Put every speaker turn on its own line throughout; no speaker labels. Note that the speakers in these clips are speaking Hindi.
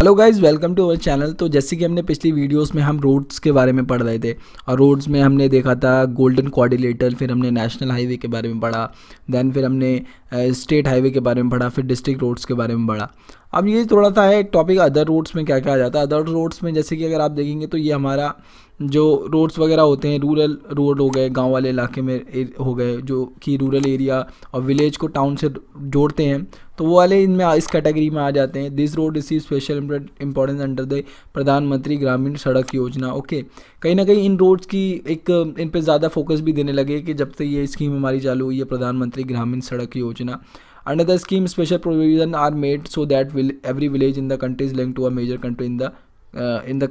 Hello guys welcome to our channel तो जैसे कि हमने पिछली वीडियोस में हम रोड्स के बारे में पढ़ रहे थे, और रोड्स में हमने देखा था गोल्डन कोऑर्डिनेटर फिर हमने नेशनल हाईवे के बारे में पढ़ा देन फिर हमने स्टेट हाईवे के बारे में पढ़ा, फिर डिस्ट्रिक्ट रोड्स के बारे में पढ़ा। अब ये थोड़ा सा है टॉपिक अदर रोड्स में क्या क्या आ जाता है। अदर रोड्स में जैसे कि अगर आप देखेंगे तो ये हमारा जो रोड्स वगैरह होते हैं रूरल रोड हो गए गाँव वाले इलाके में हो गए जो कि रूरल एरिया और विलेज को टाउन से जोड़ते हैं तो वो वाले इनमें इस कैटेगरी में आ जाते हैं। This road receive special importance under the Pradhan Mantri Gramin Sadak योजना। ओके कहीं ना कहीं इन रोड्स की एक इन पर ज़्यादा फोकस भी देने लगे कि जब से ये स्कीम हमारी चालू हुई है प्रधानमंत्री ग्रामीण सड़क योजना। Under the scheme, special provisions are made so that will, every village in the country is linked to a major country in the uh, in the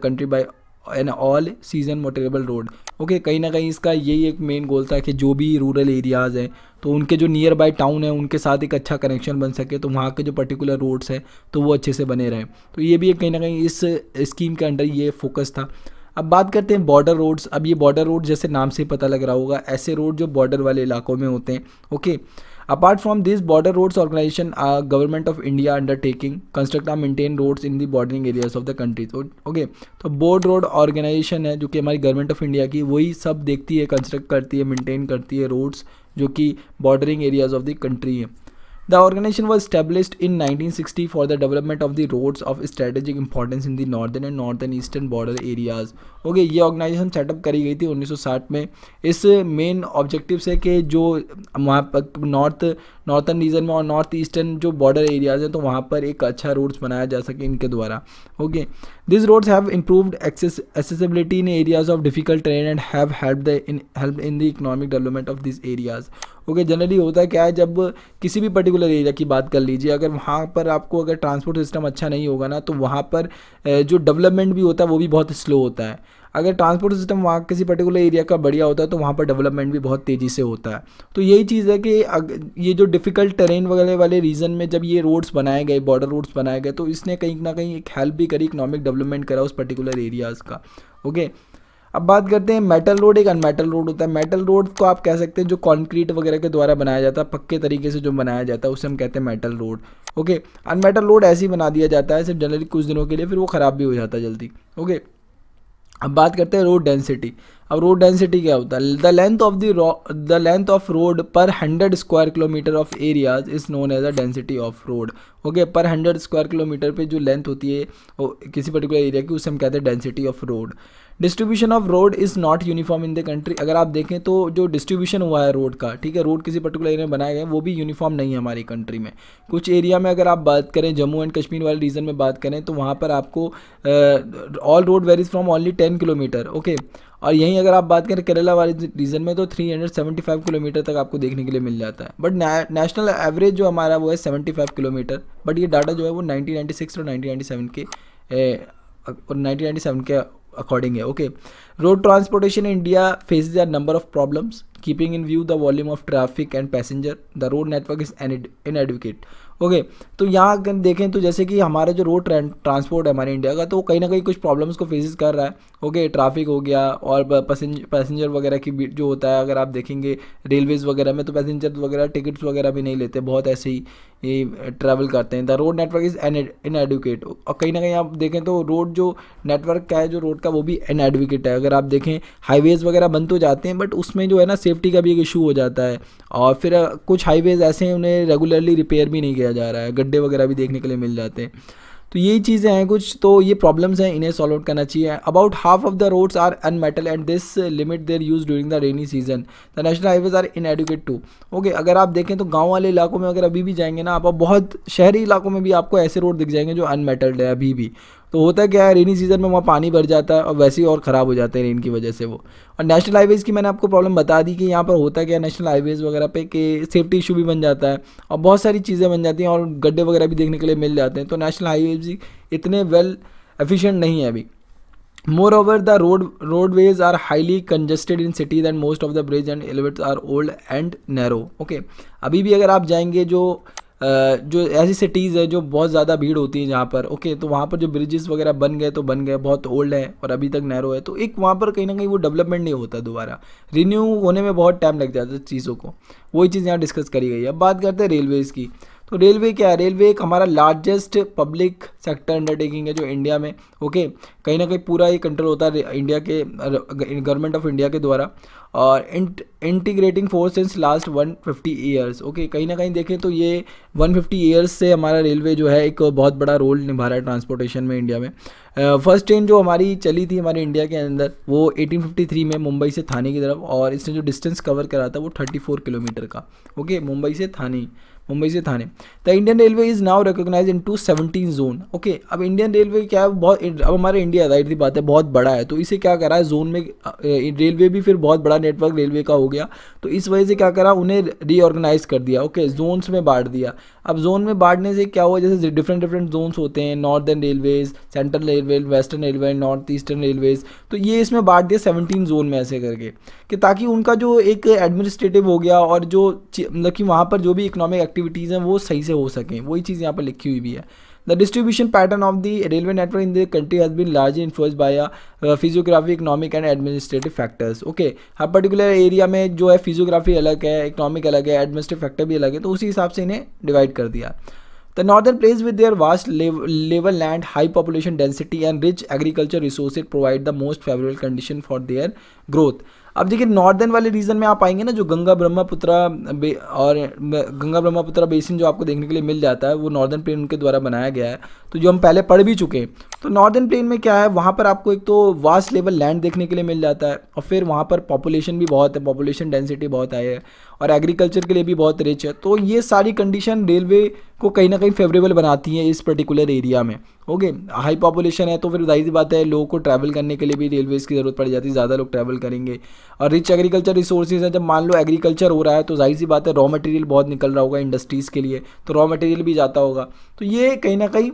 an all season motorable road okay कहीं ना कहीं इसका यही एक मेन गोल था कि जो भी रूरल एरियाज़ हैं तो उनके जो नियर बाय टाउन है, उनके साथ एक अच्छा कनेक्शन बन सके तो वहाँ के जो पर्टिकुलर रोड्स हैं तो वो अच्छे से बने रहें। तो ये भी कहीं ना कहीं इस स्कीम के अंडर ये फोकस था। अब बात करते हैं बॉर्डर रोड्स अब ये बॉर्डर रोड जैसे नाम से पता लग रहा होगा, ऐसे रोड जो बॉर्डर वाले इलाकों में होते हैं। Okay Apart from this, border roads organization uh, government of India undertaking construct and maintain roads in the bordering areas of the country. तो ओके तो बोर्ड रोड ऑर्गेनाइजेशन है जो कि हमारी गवर्नमेंट ऑफ़ इंडिया की वही सब देखती है कंस्ट्रक्ट करती है मेंटेन करती है रोड्स जो कि bordering areas of the country है The organization was established in 1960 for the development of the roads of strategic importance in the northern and northern eastern border areas. Okay okay, ये ऑर्गेनाइजेशन सेटअप करी गई थी 1960 में। इस मेन ऑब्जेक्टिव से कि जो वहाँ पर नॉर्थ नॉर्थन रीजन में और नॉर्थ ईस्टर्न जो बॉर्डर एरियाज़ हैं तो वहाँ पर एक अच्छा रोड्स बनाया जा सके इनके द्वारा। Okay this roads have improved access accessibility in areas of difficult terrain and have help the in help in the economic development of this areas okay generally होता है क्या है, जब किसी भी पर्टिकुलर एरिया की बात कर लीजिए, अगर वहाँ पर आपको अगर ट्रांसपोर्ट सिस्टम अच्छा नहीं होगा ना तो वहाँ पर जो डेवलपमेंट भी होता है, वो भी बहुत स्लो होता है। अगर ट्रांसपोर्ट सिस्टम वहाँ किसी पर्टिकुलर एरिया का बढ़िया होता है तो वहाँ पर डेवलपमेंट भी बहुत तेज़ी से होता है। तो यही चीज़ है कि ये जो डिफ़िकल्ट टेरेन वगैरह वाले रीजन में जब ये रोड्स बनाए गए बॉर्डर रोड्स बनाए गए तो इसने कहीं ना कहीं एक हेल्प भी करी इकोनॉमिक डेवलपमेंट करा उस पर्टिकुलर एरियाज़ का। ओके अब बात करते हैं मेटल रोड एक अनमेटल रोड होता है। मेटल रोड को आप कह सकते हैं जो कंक्रीट वगैरह के द्वारा बनाया जाता है, पक्के तरीके से जो बनाया जाता है, उसे हम कहते हैं metal road okay unmetal road ऐसे ही बना दिया जाता है, सिर्फ़ जनरली कुछ दिनों के लिए, फिर वो ख़राब भी हो जाता है जल्दी। ओके अब बात करते हैं रोड डेंसिटी अब रोड डेंसिटी क्या होता है? The length of the length of road per hundred square kilometre of areas is known as a density of road okay per hundred square kilometre पे जो लेंथ होती है किसी पर्टिकुलर एरिया की, उसे हम कहते हैं density of road distribution of road is not uniform in the country अगर आप देखें तो जो डिस्ट्रीब्यूशन हुआ है रोड का, ठीक है रोड किसी पर्टिकुलर एरिया में बनाए गए, वो भी यूनिफॉर्म नहीं है हमारी कंट्री में. कुछ एरिया में अगर आप बात करें, जम्मू एंड कश्मीर वाले रीजन में बात करें तो वहाँ पर आपको all road varies from only ten kilometre okay और यहीं अगर आप बात करें केरला वाले रीजन में तो 375 किलोमीटर तक आपको देखने के लिए मिल जाता है। बट नेशनल एवरेज जो हमारा वो है 75 किलोमीटर। बट ये डाटा जो है वो 1996 और 1997 के ए, और 1997 के अकॉर्डिंग है okay road transportation India faces are number of problems keeping in view the volume of traffic and passenger the road network is inadequate okay तो यहाँ देखें तो जैसे कि हमारा जो रोड ट्रांसपोर्ट है हमारे इंडिया का तो कहीं ना कहीं कुछ प्रॉब्लम्स को फेसिस कर रहा है। ओके ट्रैफ़िक हो गया और पैसेंजर वगैरह की जो होता है, अगर आप देखेंगे रेलवेज़ वगैरह में तो पैसेंजर वगैरह टिकट्स वगैरह भी नहीं लेते, बहुत ऐसे ही। ये ट्रैवल करते हैं। The road network is inadequate और कहीं ना कहीं आप देखें तो रोड जो नेटवर्क का है, जो रोड का, वो भी इन एडुकेट है। अगर आप देखें हाईवेज़ वगैरह बंद तो जाते हैं बट उसमें जो है ना सेफ्टी का भी एक इशू हो जाता है। और फिर, कुछ हाईवेज़ ऐसे हैं, उन्हें रेगुलरली रिपेयर भी नहीं किया जा रहा है। गड्ढे वगैरह भी देखने के लिए मिल जाते हैं। तो यही चीज़ें हैं कुछ तो ये प्रॉब्लम्स हैं, इन्हें सॉल्व आउट करना चाहिए। About half of the roads are unmetal and this limit their use during the rainy season the national highways are inadequate too okay अगर आप देखें तो गाँव वाले इलाकों में अगर अभी भी जाएँगे ना, आप बहुत शहरी इलाकों में भी आपको ऐसे रोड दिख जाएँगे जो अनमेटल्ड है अभी भी। तो होता क्या है रेनी सीज़न में वहाँ पानी भर जाता है और वैसे ही और ख़राब हो जाते हैं रेन की वजह से वो। और नेशनल हाईवेज़ की मैंने आपको प्रॉब्लम बता दी कि यहाँ पर होता क्या है नेशनल हाईवेज़ वगैरह पे कि सेफ्टी इशू भी बन जाता है और बहुत सारी चीज़ें बन जाती हैं और गड्ढे वगैरह भी देखने के लिए मिल जाते हैं। तो नेशनल हाईवेज इतने वेल एफिशिएंट नहीं है अभी। Moreover the road roadways are highly congested in cities and most of the bridge and elevates are old and narrow okay अभी भी अगर आप जाएँगे जो जो ऐसी सिटीज़ है जो बहुत ज़्यादा भीड़ होती है जहाँ पर। ओके तो वहाँ पर जो ब्रिजेस वगैरह बन गए तो बन गए, बहुत ओल्ड है और अभी तक नैरो है। तो एक वहाँ पर कहीं ना कहीं वो डेवलपमेंट नहीं होता दोबारा। रिन्यू होने में बहुत टाइम लग जाता है चीज़ों को। वही चीज़ यहाँ डिस्कस करी गई है। अब बात करते हैं रेलवेज़ की। तो रेलवे क्या है? रेलवे एक हमारा लार्जेस्ट पब्लिक सेक्टर अंडरटेकिंग है जो इंडिया में ओके कहीं ना कहीं पूरा ये कंट्रोल होता है इंडिया के गवर्नमेंट ऑफ़ इंडिया के द्वारा। और integrating force since last 150 years okay कहीं ना कहीं देखें तो ये 150 ईयर्स से हमारा रेलवे जो है एक बहुत बड़ा रोल निभा रहा है ट्रांसपोर्टेशन में इंडिया में। फ़र्स्ट ट्रेन जो हमारी चली थी हमारे इंडिया के अंदर, वो 1853 में मुंबई से थाने की तरफ़, और इसने जो डिस्टेंस कवर करा था वो 34 किलोमीटर का ओके मुंबई से थाने। मुंबई से Thane. The Indian railway is now recognise into seventeen zone okay अब इंडियन रेलवे क्या है? बहुत अब हमारे इंडिया ज़ाहिर सी बात है बहुत बड़ा है। तो इसे क्या करा है? जोन में रेलवे भी फिर बहुत बड़ा नेटवर्क रेलवे का हो गया। तो इस वजह से क्या करा? उन्हें रीऑर्गेनाइज कर दिया। ओके okay, जोन्स में बांट दिया। अब जोन में बांटने से क्या हुआ? जैसे डिफरेंट डिफरेंट जोन्स होते हैं northern railways central railway western railway north eastern railways तो ये इसमें बांट दिया सेवनटीन जोन में ऐसे करके कि ताकि उनका जो एक एडमिनिस्ट्रेटिव हो गया और जो मतलब कि वहाँ पर जो भी इकोनॉमिक एक्टिविटीज़ हैं, वो सही से हो सकें। वही चीज़ यहाँ पर लिखी हुई भी है। The distribution pattern of the railway network in the country has been largely influence by physiography economic and administrative factors okay her particular area में जो है फिजियोग्राफी अलग है इकोनॉमिक अलग है एडमिनिस्ट्रेटिव फैक्टर भी अलग है तो उसी हिसाब से इन्हें डिवाइड कर दिया The northern plains with their vast level land, high population density and rich agriculture resources provide the most favorable condition for their growth. अब देखिए नॉर्दर्न वाले रीजन में आप आएँगे ना, जो गंगा ब्रह्मपुत्रा और गंगा ब्रह्मपुत्रा बेसिन जो आपको देखने के लिए मिल जाता है, वो नॉर्दर्न प्लेन उनके द्वारा बनाया गया है। तो जो हम पहले पढ़ भी चुके हैं तो नॉर्दर्न प्लेन में क्या है, वहाँ पर आपको एक तो वास्ट लेवल लैंड देखने के लिए मिल जाता है और फिर वहाँ पर पॉपुलेशन भी बहुत है पॉपुलेशन डेंसिटी बहुत हाई है और एग्रीकल्चर के लिए भी बहुत रिच है। तो ये सारी कंडीशन रेलवे को कहीं ना कहीं फेवरेबल बनाती हैं इस पर्टिकुलर एरिया में। ओके हाई पॉपुलेशन है तो फिर ज़ाहिर सी बात है, लोगों को ट्रैवल करने के लिए भी रेलवेज़ की ज़रूरत पड़ जाती है, ज़्यादा लोग ट्रैवल करेंगे। और रिच एग्रीकल्चर रिसोर्सेज है, जब मान लो एग्रीकल्चर हो रहा है तो ज़ाहिर सी बात है रॉ मटेरियल बहुत निकल रहा होगा इंडस्ट्रीज़ के लिए तो रॉ मटेरियल भी जाता होगा। तो ये कहीं ना कहीं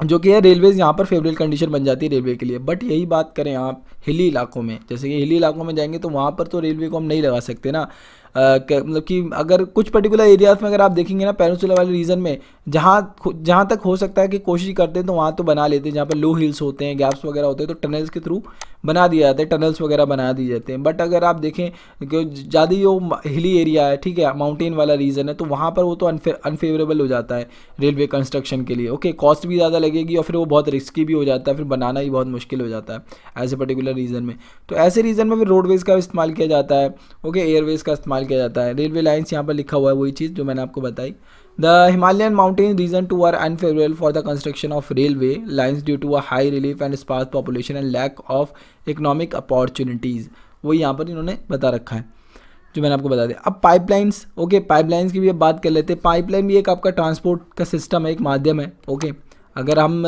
जो कि है रेलवेज़ यहाँ पर फेवरेबल कंडीशन बन जाती है रेलवे के लिए। बट यही बात करें आप हिली इलाकों में। जैसे कि हिली इलाकों में जाएँगे तो वहाँ पर तो रेलवे को हम नहीं लगा सकते ना। मतलब कि अगर कुछ पर्टिकुलर एरियाज़ में अगर आप देखेंगे ना पेनिसुला वाले रीजन में, जहाँ जहाँ तक हो सकता है कि कोशिश करते हैं तो वहाँ तो बना लेते हैं। जहाँ पर लो हिल्स होते हैं गैप्स वगैरह होते हैं तो टनल्स के थ्रू बना दिया जाता है टनल्स वगैरह बना दिए जाते हैं। बट अगर आप देखें ज़्यादा जो हिली एरिया है, ठीक है माउंटेन वाला रीजन है तो वहाँ पर वो तो अनफेवरेबल हो जाता है रेलवे कंस्ट्रक्शन के लिए। ओके कॉस्ट भी ज़्यादा लगेगी और फिर वो बहुत रिस्की भी हो जाता है, फिर बनाना ही बहुत मुश्किल हो जाता है ऐसे पर्टिकुलर रीजन में। तो ऐसे रीजन में फिर रोडवेज़ का इस्तेमाल किया जाता है। ओके एयरवेज़ का इस्तेमाल किया जाता है। रेलवे लाइन्स यहाँ पर लिखा हुआ है वही चीज़ जो मैंने आपको बताई। The Himalayan mountain region too are unfavourable for the construction of railway lines due to a high relief and sparse population and lack of economic opportunities वही यहाँ पर इन्होंने बता रखा है, जो मैंने आपको बता दिया। अब पाइपलाइंस ओके पाइपलाइंस की भी अब बात कर लेते हैं। पाइपलाइन भी एक आपका ट्रांसपोर्ट का सिस्टम है, एक माध्यम है ओके okay. अगर हम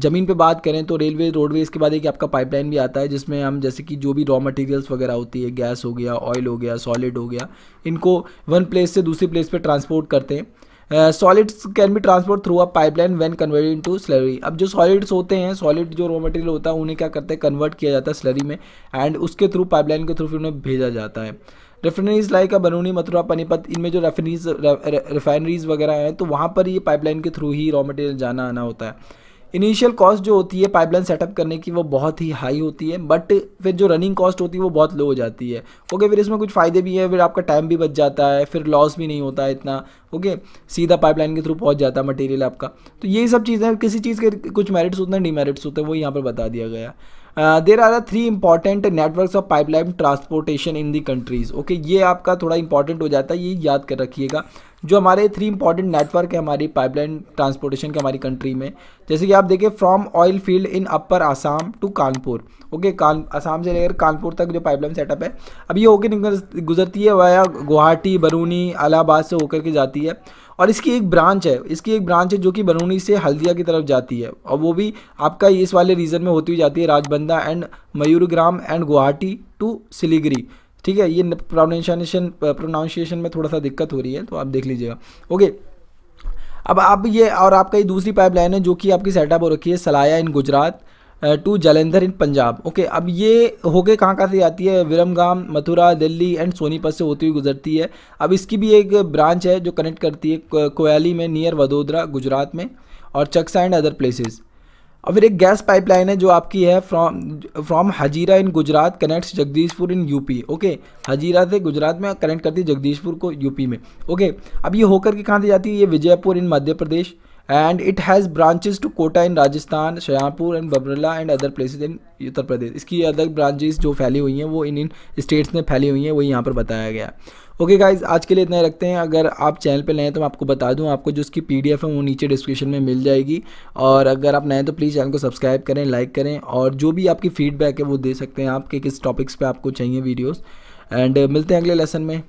ज़मीन पे बात करें तो रेलवे रोडवेज़ के बाद एक आपका पाइपलाइन भी आता है, जिसमें हम जैसे कि जो भी रॉ मटेरियल्स वगैरह होती है गैस हो गया ऑयल हो गया सॉलिड हो गया, इनको वन प्लेस से दूसरी प्लेस पे ट्रांसपोर्ट करते हैं। Solids can be transport through a pipeline when converted into slurry अब जो सॉलिड्स होते हैं सॉलिड जो रॉ मटेरियल होता है, उन्हें क्या करते हैं? कन्वर्ट किया जाता है स्लरी में एंड उसके थ्रू पाइपलाइन के थ्रू फिर उन्हें भेजा जाता है। रेफिनरीज लाइक का बनूनी मथुरा पनीपत इनमें जो रेफिनरीज रिफाइनरीज वगैरह हैं तो वहाँ पर ये पाइपलाइन के थ्रू ही रॉ मटेरियल जाना आना होता है। इनिशियल कॉस्ट जो होती है पाइपलाइन सेटअप करने की, वो बहुत ही हाई होती है बट फिर जो रनिंग कॉस्ट होती है, वो बहुत लो हो जाती है। ओके फिर इसमें कुछ फ़ायदे भी है, फिर आपका टाइम भी बच जाता है, फिर लॉस भी नहीं होता है इतना। ओके सीधा पाइपलाइन के थ्रू पहुँच जाता है मटेरियल आपका। तो ये सब चीज़ें किसी चीज़ के कुछ मेरिट्स होते हैं डीमेरिट्स होते हैं, वो यहाँ पर बता दिया गया। There are three important network of pipeline transportation in the countries okay ये आपका थोड़ा इंपॉर्टेंट हो जाता है, ये याद कर रखिएगा। जो हमारे थ्री इंपॉर्टेंट नेटवर्क है हमारी पाइपलाइन ट्रांसपोर्टेशन के हमारी कंट्री में, जैसे कि आप देखिए from oil field in upper Assam to Kanpur okay कान आसाम से लेकर कानपुर तक जो पाइपलाइन सेटअप है, अब ये होकर गुजरती है वाया गुवाहाटी, बरूनी इलाहाबाद से होकर के जाती है। और इसकी एक ब्रांच है, इसकी एक ब्रांच है जो कि बरूनी से हल्दिया की तरफ़ जाती है। और वो भी आपका इस वाले रीजन में होती हुई जाती है, Rajbanda and Mayurgram and Guwahati to Siliguri. ठीक है, ये प्रोनाउंसिएशन प्रोनाउंसिएशन में थोड़ा सा दिक्कत हो रही है तो आप देख लीजिएगा। ओके, अब आप ये, और आपका ये दूसरी पाइपलाइन है जो कि आपकी सेटअप हो रखी है Salaya in Gujarat. To Jalandhar in Punjab. Okay अब ये होके कहाँ कहाँ से आती है? विरमगाम, मथुरा, दिल्ली एंड सोनीपत से होती हुई गुजरती है। अब इसकी भी एक ब्रांच है जो कनेक्ट करती है कोयाली में नियर वडोदरा, गुजरात में और चक्सा एंड अदर प्लेसेस और फिर एक गैस पाइपलाइन है जो आपकी है from from Hazira in Gujarat connects Jagdishpur in UP okay Hazira से गुजरात में कनेक्ट करती है जगदीशपुर को यूपी में। ओके अब ये होकर के कहाँ से जाती है? ये Vijaipur in Madhya Pradesh. And it has branches to Kota in Rajasthan Shahjahanpur and Babrala and other places in Uttar Pradesh इसकी अदर ब्रांचेस जो फैली हुई हैं, वो इन इन स्टेट्स में फैली हुई हैं वही यहाँ पर बताया गया ओके okay गाइज़ आज के लिए इतना ही रखते हैं। अगर आप चैनल पे नए हैं तो मैं आपको बता दूँ, आपको जो उसकी पीडीएफ है, वो नीचे डिस्क्रिप्शन में मिल जाएगी। और अगर आप नए हैं तो प्लीज़ चैनल को सब्सक्राइब करें लाइक करें और जो भी आपकी फीडबैक है, वो दे सकते हैं आपके किस टॉपिक्स पे आपको चाहिए वीडियोस एंड मिलते हैं अगले लेसन में।